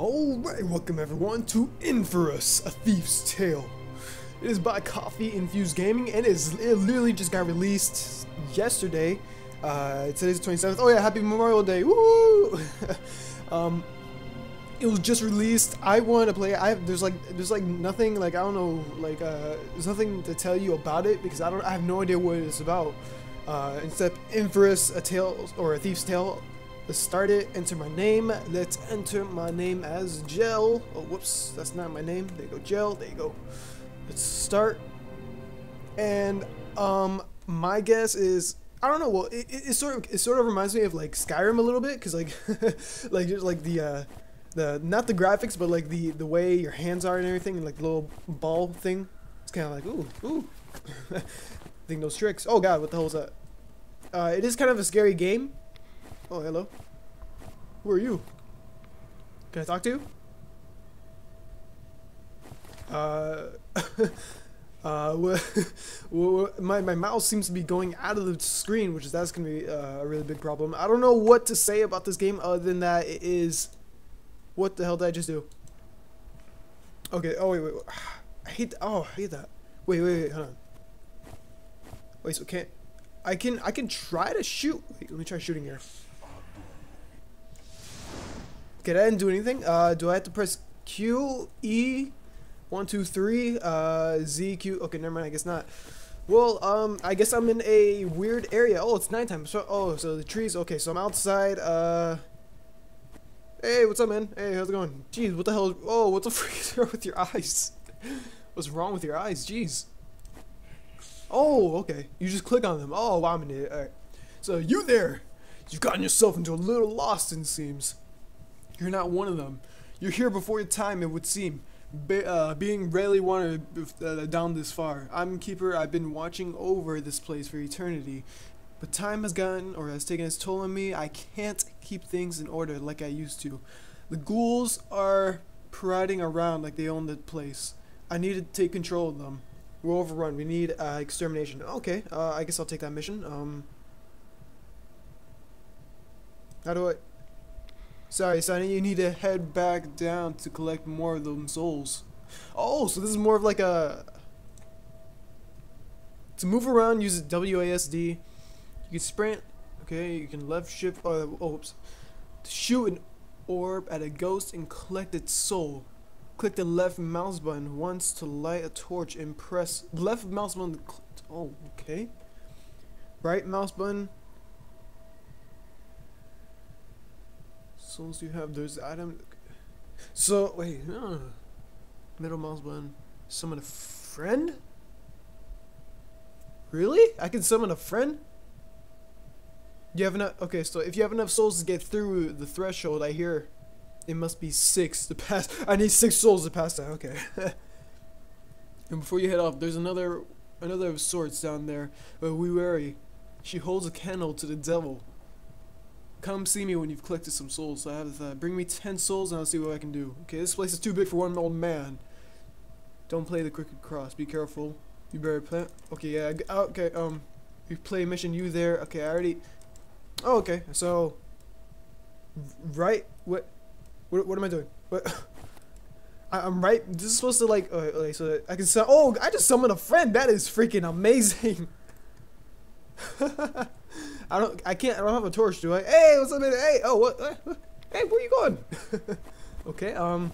Alright, welcome everyone to Inferos, A Thief's Tale. It is by Coffee Infused Gaming and is, it literally just got released yesterday. Uh, today's the 27th. Oh yeah, happy Memorial Day. Woo! um, it was just released. I want to play. I have, there's like there's like nothing like I don't know like uh, there's nothing to tell you about it because I don't I have no idea what it's about. Uh, except Inferos, a tale or a thief's tale Let's start it, enter my name. Let's enter my name as Gel. Oh, whoops, that's not my name. There you go, Gel, there you go. Let's start. And, um, my guess is, I don't know, well, it, it, sort of, it sort of reminds me of, like, Skyrim a little bit, because, like, like, just, like, the, uh, the, not the graphics, but, like, the, the way your hands are and everything, and, like, the little ball thing. It's kind of like, ooh, ooh. I think those tricks. Oh, God, what the hell is that? Uh, it is kind of a scary game, Oh, hello. Who are you? Can I talk to you? Uh, uh, my, my mouse seems to be going out of the screen, which is that's going to be uh, a really big problem. I don't know what to say about this game other than that it is... What the hell did I just do? Okay, oh, wait, wait, wait. I hate, oh, I hate that. Wait, wait, wait, hold on. Wait, so can't... I can, I can try to shoot. Wait, let me try shooting here. Okay, I didn't do anything. Uh, do I have to press Q, E, one, two, three, uh, Z, Q? Okay, never mind. I guess not. Well, um, I guess I'm in a weird area. Oh, it's nighttime. So, oh, so the trees. Okay, so I'm outside. Uh, hey, what's up, man? Hey, how's it going? Jeez, what the hell? Oh, what the freak is wrong with your eyes? what's wrong with your eyes? Jeez. Oh, okay. You just click on them. Oh, wow, I'm an idiot. All right. So you there? You've gotten yourself into a little lost, it seems. You're not one of them. You're here before your time, it would seem. Be, uh, being rarely wanted uh, down this far. I'm Keeper. I've been watching over this place for eternity. But time has gotten, or has taken its toll on me. I can't keep things in order like I used to. The ghouls are parading around like they own the place. I need to take control of them. We're overrun. We need uh, extermination. Okay, uh, I guess I'll take that mission. Um, how do I... Sorry, Sonny, you need to head back down to collect more of them souls. Oh, so this is more of like a... To move around, use WASD. You can sprint. Okay, you can left shift. Oh, oh, oops. To shoot an orb at a ghost and collect its soul. Click the left mouse button once to light a torch and press left mouse button. Oh, okay. Right mouse button souls you have, there's item. So wait, middle mouse button. Summon a friend. Really? I can summon a friend. You have enough. Okay, so if you have enough souls to get through the threshold, I hear it must be six to pass. I need six souls to pass that. Okay. and before you head off, there's another another of sorts down there, but we wary. She holds a candle to the devil. Come see me when you've collected some souls. So I have that. Bring me 10 souls and I'll see what I can do. Okay, this place is too big for one old man. Don't play the crooked cross. Be careful. You better play. Okay, yeah. Oh, okay, um, you play mission. You there? Okay, I already. Oh, okay. So, right. What? What? What am I doing? What? I, am right. This is supposed to like. Uh, okay, so I can. Oh, I just summoned a friend. That is freaking amazing. I don't. I can't. I don't have a torch, do I? Hey, what's up, man? Hey, oh, what? Hey, where you going? okay. Um.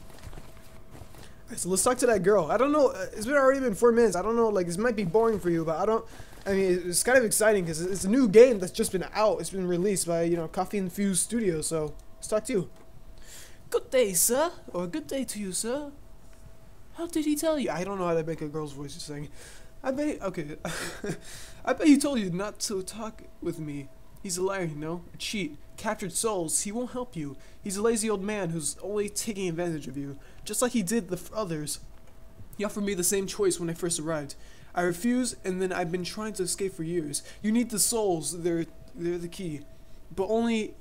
so let's talk to that girl. I don't know. Uh, it's been already been four minutes. I don't know. Like this might be boring for you, but I don't. I mean, it's kind of exciting because it's a new game that's just been out. It's been released by you know Coffee Infused Studio. So let's talk to you. Good day, sir. Or good day to you, sir. How did he tell you? I don't know how to make a girl's voice just saying. I bet. Okay. I bet he told you not to talk with me. He's a liar, you know? A cheat. Captured souls. He won't help you. He's a lazy old man who's only taking advantage of you. Just like he did the others. He offered me the same choice when I first arrived. I refused, and then I've been trying to escape for years. You need the souls. They're, they're the key. But only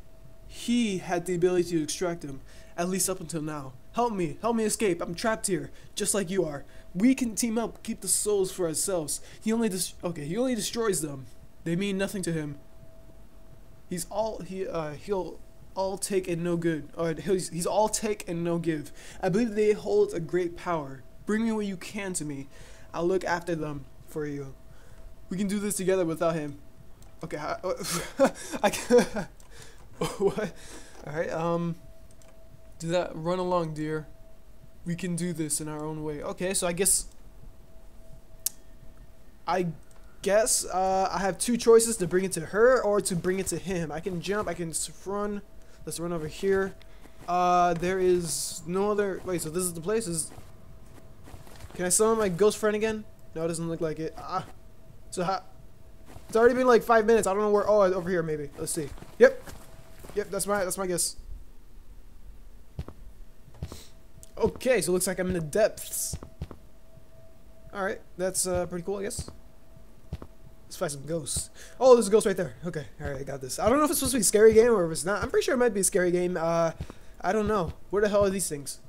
he had the ability to extract them. At least up until now. Help me. Help me escape. I'm trapped here. Just like you are. We can team up, keep the souls for ourselves. He only okay, he only destroys them. They mean nothing to him. He's all he uh he'll all take and no good. Or he's, he's all take and no give. I believe they hold a great power. Bring me what you can to me. I'll look after them for you. We can do this together without him. Okay, I, I can. what? All right. Um. Do that. Run along, dear. We can do this in our own way. Okay, so I guess. I guess uh, I have two choices to bring it to her or to bring it to him. I can jump. I can run. Let's run over here. Uh, there is no other. Wait, so this is the place? Is can I summon my ghost friend again? No, it doesn't look like it. Ah. So how? It's already been like five minutes. I don't know where. Oh, over here maybe. Let's see. Yep. Yep. That's my. That's my guess. Okay, so it looks like I'm in the depths. Alright, that's uh, pretty cool, I guess. Let's find some ghosts. Oh, there's a ghost right there. Okay, alright, I got this. I don't know if it's supposed to be a scary game or if it's not. I'm pretty sure it might be a scary game. Uh, I don't know. Where the hell are these things?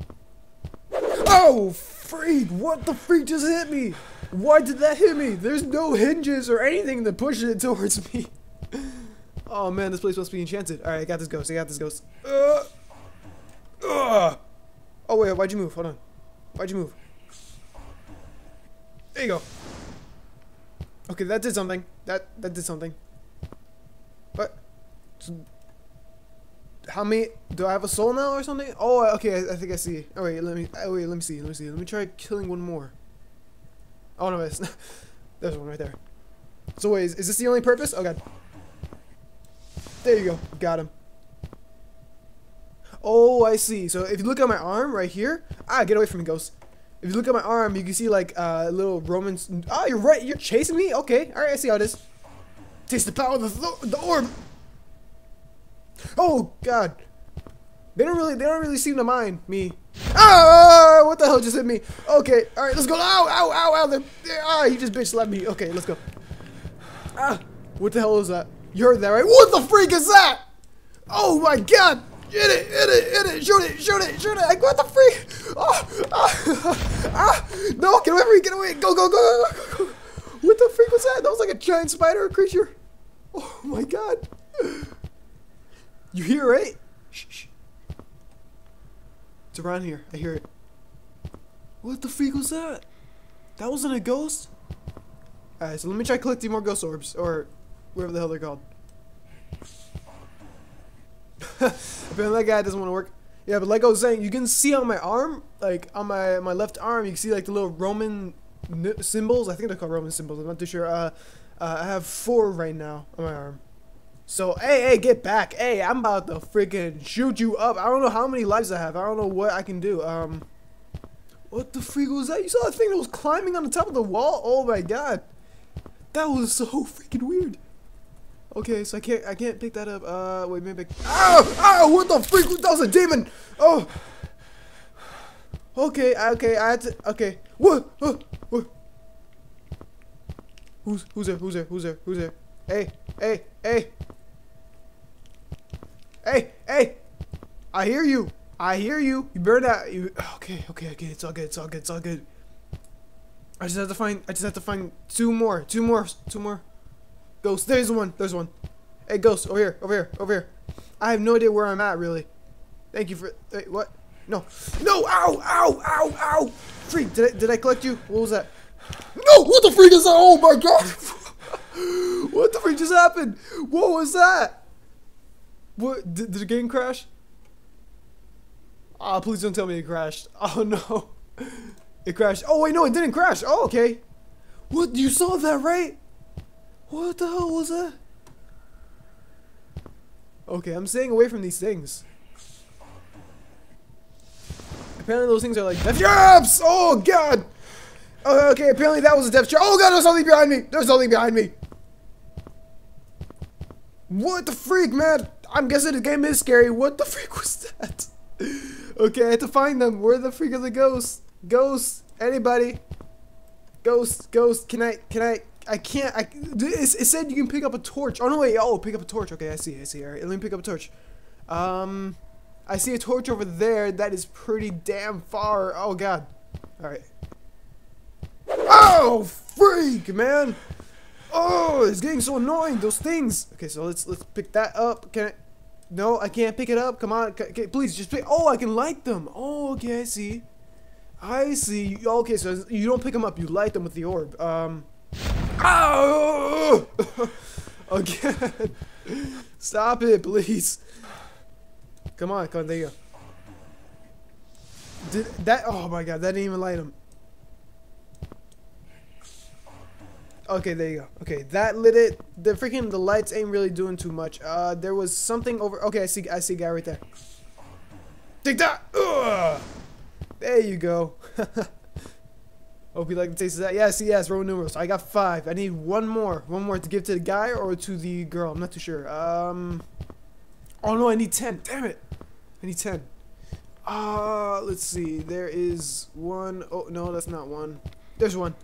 Oh, freak! What the freak just hit me? Why did that hit me? There's no hinges or anything to push it towards me. oh man, this place must be enchanted. Alright, I got this ghost. I got this ghost. Uh, uh. Oh wait, why'd you move? Hold on. Why'd you move? There you go. Okay, that did something. That that did something. What? So, how many? Do I have a soul now or something? Oh, okay. I, I think I see. Oh wait, let me. Oh wait, let me see. Let me see. Let me try killing one more. Oh no, there's one right there. So wait, is, is this the only purpose? Oh god. There you go. Got him. Oh, I see. So if you look at my arm right here, ah, get away from me, ghost. If you look at my arm, you can see like uh, little Romans. Oh, you're right. You're chasing me. Okay. All right. I see how it is. Taste the power of the, the orb. Oh God. They don't really. They don't really seem to mind me. Ah! What the hell just hit me? Okay. All right. Let's go. Ow! Ow! Ow! Ow! Ah! He just bitch slapped me. Okay. Let's go. Ah! What the hell is that? You heard that right? What the freak is that? Oh my God! Hit it, hit it, hit it, shoot it, shoot it, shoot it. Got the freak. Oh, ah, ah, no, get away from me, get away. Go, go, go, go, go, go. What the freak was that? That was like a giant spider creature. Oh my god. You hear it, right? Shh, shh. It's around here. I hear it. What the freak was that? That wasn't a ghost? Alright, so let me try collecting more ghost orbs. Or whatever the hell they're called. Apparently that guy doesn't want to work. Yeah, but like I was saying, you can see on my arm, like on my my left arm, you can see like the little Roman symbols. I think they're called Roman symbols. I'm not too sure. Uh, uh, I have four right now on my arm. So hey, hey, get back! Hey, I'm about to freaking shoot you up. I don't know how many lives I have. I don't know what I can do. Um, what the freak was that? You saw that thing that was climbing on the top of the wall? Oh my god, that was so freaking weird. Okay, so I can't I can't pick that up. Uh, wait, maybe. Ow! Ow! What the freak? That was a demon. Oh. Okay, okay, I had to. Okay. What? What? Who's who's there? Who's there? Who's there? Who's there? Hey, hey, hey. Hey, hey. I hear you. I hear you. You better not. You. Okay, okay, okay. It's all good. It's all good. It's all good. I just have to find. I just have to find two more. Two more. Two more. Ghost, there's one. There's one. Hey, Ghost, over here, over here, over here. I have no idea where I'm at, really. Thank you for. Wait, what? No. No! Ow! Ow! Ow! Ow! Freak! Did I, did I collect you? What was that? No! What the freak is that? Oh my god! what the freak just happened? What was that? What? Did, did the game crash? Ah, oh, please don't tell me it crashed. Oh no. It crashed. Oh wait, no, it didn't crash. Oh, okay. What? You saw that, right? What the hell was that? Okay, I'm staying away from these things. Apparently those things are like death traps! Oh god! Oh, okay, apparently that was a death trap. Oh god, there's something behind me! There's something behind me! What the freak, man? I'm guessing the game is scary. What the freak was that? okay, I have to find them. Where the freak are the ghosts? Ghosts? Anybody? Ghost, ghost, can I, can I, I can't. I, it, said you can pick up a torch. Oh no, wait. Oh, pick up a torch. Okay, I see. I see. All right, let me pick up a torch. Um, I see a torch over there. That is pretty damn far. Oh god. All right. Oh freak, man. Oh, it's getting so annoying. Those things. Okay, so let's let's pick that up. Can I? No, I can't pick it up. Come on, c- please just pick. Oh, I can light them. Oh, okay, I see. I see. Okay, so you don't pick them up. You light them with the orb. Um. Oh! Again. Stop it, please. Come on, come on. There you go. Did that? Oh my god, that didn't even light him. Okay, there you go. Okay, that lit it. The freaking the lights ain't really doing too much. Uh, there was something over. Okay, I see. I see guy right there. Take that. Ugh. There you go. Hope you like the taste of that. Yes, yes, Roman numerals. I got five. I need one more. One more to give to the guy or to the girl. I'm not too sure. Um. Oh no, I need ten. Damn it. I need ten. Uh, let's see. There is one. Oh no, that's not one. There's one.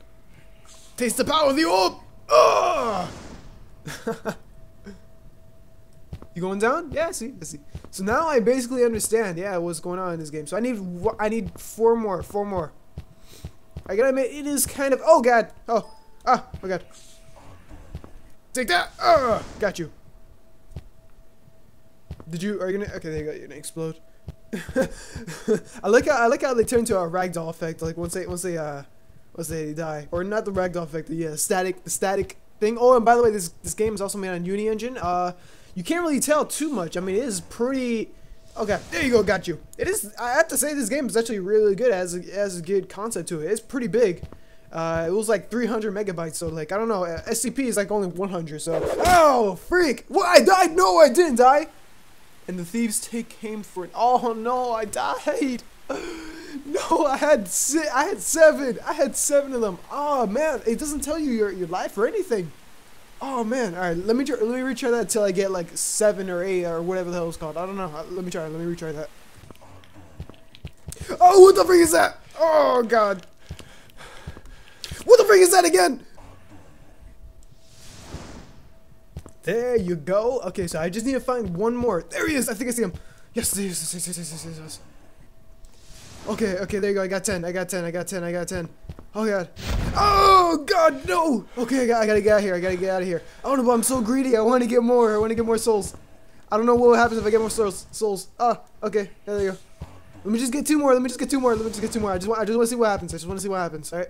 Taste the power of the orb! Ugh! you going down? Yeah, I see, I see. So now I basically understand, yeah, what's going on in this game. So I need, I need four more, four more. I gotta admit, it is kind of, oh god, oh, ah, oh god. Take that! Ugh! Got you. Did you, are you gonna, okay, there you go, you're gonna explode. I like how, I like how they turn to a ragdoll effect, like once they, once they, uh, let's they die, or not the ragdoll effect, the yeah, static, the static thing. Oh, and by the way, this this game is also made on Unity Engine. Uh, you can't really tell too much. I mean, it is pretty. Okay, there you go, got you. It is. I have to say, this game is actually really good. As a, as a good concept to it. It's pretty big. Uh, it was like 300 megabytes, so like I don't know. SCP is like only 100. So oh freak! What? I died? No, I didn't die. And the thieves take came for it. Oh no, I died. No, I had si I had seven. I had seven of them. Oh man, it doesn't tell you your your life or anything. Oh man, all right. Let me let me retry that until I get like seven or eight or whatever the hell it's called. I don't know. Uh, let me try. Let me retry that. Oh, what the freak is that? Oh god. What the freak is that again? There you go. Okay, so I just need to find one more. There he is. I think I see him. Yes, yes, yes, yes, yes, yes, yes. Okay, okay, there you go. I got 10. I got 10. I got 10. I got 10. Oh, God. Oh, God, no. Okay, I, got, I gotta get out of here. I gotta get out of here. I don't know, but I'm so greedy. I want to get more. I want to get more souls. I don't know what happens if I get more souls. Souls. Ah, okay. There you go. Let me just get two more. Let me just get two more. Let me just get two more. I just want, I just want to see what happens. I just want to see what happens. All right.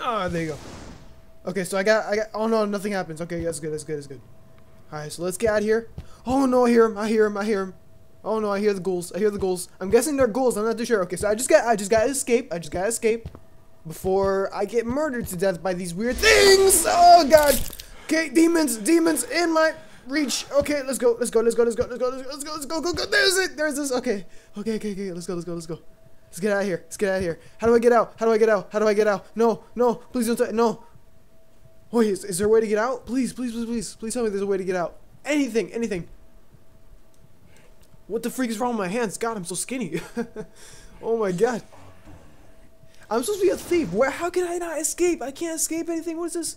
Ah, oh, there you go. Okay, so I got, I got. Oh no, nothing happens. Okay, that's good. That's good. That's good. All right, so let's get out of here. Oh no, I hear him. I hear him. I hear him. Oh no, I hear the ghouls. I hear the ghouls. I'm guessing they're ghouls. I'm not too sure. Okay, so I just got I just gotta escape. I just gotta escape before I get murdered to death by these weird things. Oh god. Okay, demons, demons in my reach. Okay, let's go. Let's go. Let's go. Let's go. Let's go. Let's go. Let's go. Go. Go. There's it. There's this. Okay. Okay. Okay. Okay. Let's go. Let's go. Let's go. Let's get out of here. Let's get out of here. How do I get out? How do I get out? How do I get out? No. No. Please don't. No. Wait. Is, is there a way to get out? Please. Please. Please. Please. Please tell me there's a way to get out. Anything. Anything. What the freak is wrong with my hands? God, I'm so skinny. oh my god. I'm supposed to be a thief. Where? How can I not escape? I can't escape anything. What is this?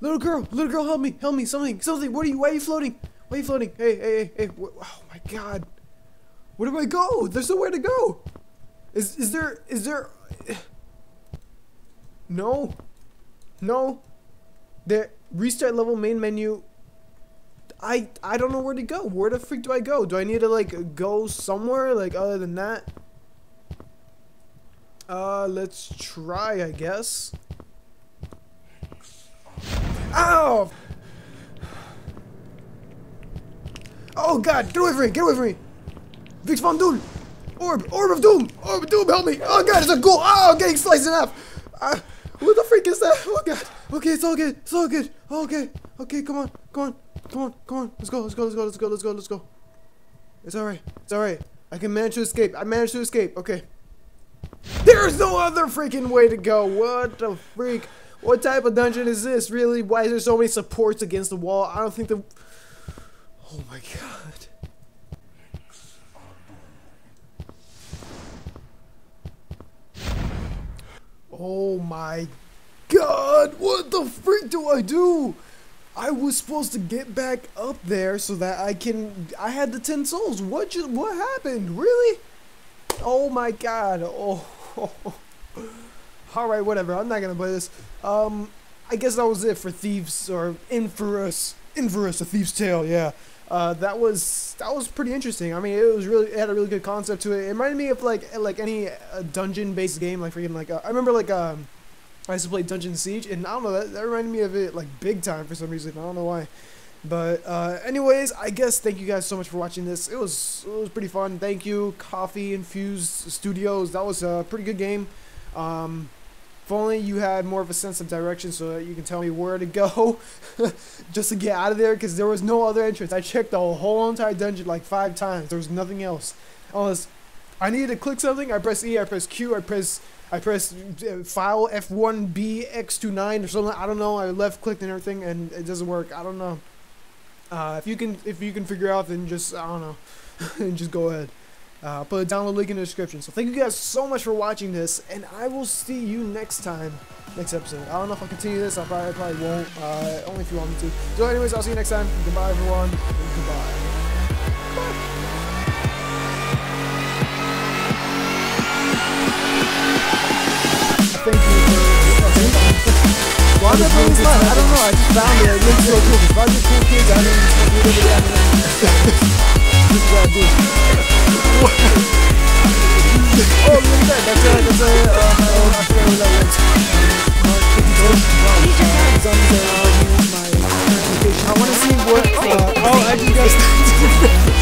Little girl, little girl, help me, help me, something, something. What are you? Why are you floating? Why are you floating? Hey, hey, hey, hey. Oh my god. Where do I go? There's nowhere to go. Is is there? Is there? No. No. There. Restart level main menu. I I don't know where to go. Where the freak do I go? Do I need to like go somewhere like other than that? Uh, let's try, I guess. Ow! Oh god, get away from me, get away from me! Vix Von Doom! Orb, Orb of Doom! Orb of Doom, help me! Oh god, it's a ghoul! Oh, I'm getting sliced in half! Uh, what the freak is that? Oh god! Okay, it's all good, it's all good. Okay, okay, come on, come on. Come on, come on. Let's go, let's go, let's go, let's go, let's go, let's go. It's alright. It's alright. I can manage to escape. I managed to escape. Okay. There's no other freaking way to go. What the freak? What type of dungeon is this? Really? Why is there so many supports against the wall? I don't think the... Oh my god. Oh my god. What the freak do I do? I was supposed to get back up there so that I can. I had the ten souls. What just? What happened? Really? Oh my god. Oh. All right, whatever. I'm not gonna play this. Um, I guess that was it for thieves or infamous, Inferos, A Thief's Tale. Yeah, uh, that was that was pretty interesting. I mean, it was really it had a really good concept to it. It reminded me of like like any uh, dungeon based game, like freaking like uh, I remember like um, I used to play Dungeon Siege, and I don't know that, that reminded me of it like big time for some reason. I don't know why. But uh, anyways, I guess thank you guys so much for watching this. It was it was pretty fun. Thank you, Coffee Infused Studios. That was a pretty good game. Um, if only you had more of a sense of direction so that you can tell me where to go just to get out of there because there was no other entrance. I checked the whole entire dungeon like five times. There was nothing else. Unless I needed to click something, I press E, I press Q, I press I press uh, file F1B X29 or something. I don't know. I left clicked and everything and it doesn't work. I don't know. Uh, if you can if you can figure out then just I don't know and just go ahead. Uh, put a download link in the description. So thank you guys so much for watching this, and I will see you next time, next episode. I don't know if I'll continue this. I probably, probably won't. Uh, only if you want me to. So anyways, I'll see you next time. Goodbye, everyone. goodbye. thank you for Why am I being fun? I don't know, I just found it, it looks so cool. Why I cool kids? I didn't even do it. This is what I do. oh, look at that, that's a, that's a, uh, my own, I forget what that was. I want to see what, uh, oh, I just got